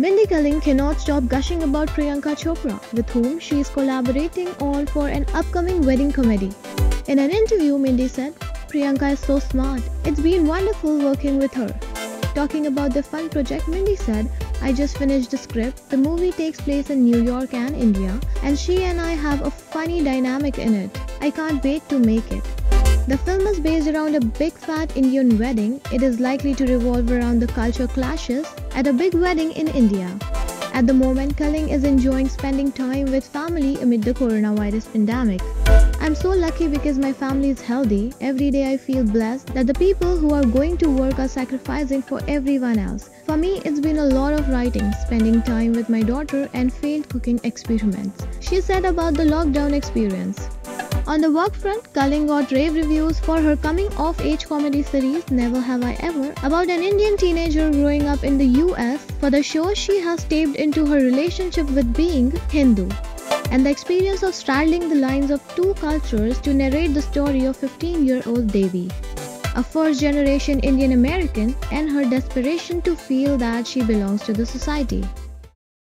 Mindy Kaling cannot stop gushing about Priyanka Chopra, with whom she is collaborating on for an upcoming wedding comedy. In an interview, Mindy said, Priyanka is so smart. It's been wonderful working with her. Talking about the fun project, Mindy said, I just finished the script. The movie takes place in New York and India, and she and I have a funny dynamic in it. I can't wait to make it. The film is based around a big fat Indian wedding. It is likely to revolve around the culture clashes at a big wedding in India. At the moment, Kaling is enjoying spending time with family amid the coronavirus pandemic. I'm so lucky because my family is healthy. Every day I feel blessed that the people who are going to work are sacrificing for everyone else. For me, it's been a lot of writing, spending time with my daughter, and failed cooking experiments. She said about the lockdown experience. On the work front, Kaling got rave reviews for her coming of age comedy series Never Have I Ever about an Indian teenager growing up in the US. For the show, she has tapped into her relationship with being Hindu and the experience of straddling the lines of two cultures to narrate the story of 15 year old Devi, a first generation Indian American, and her desperation to feel that she belongs to the society.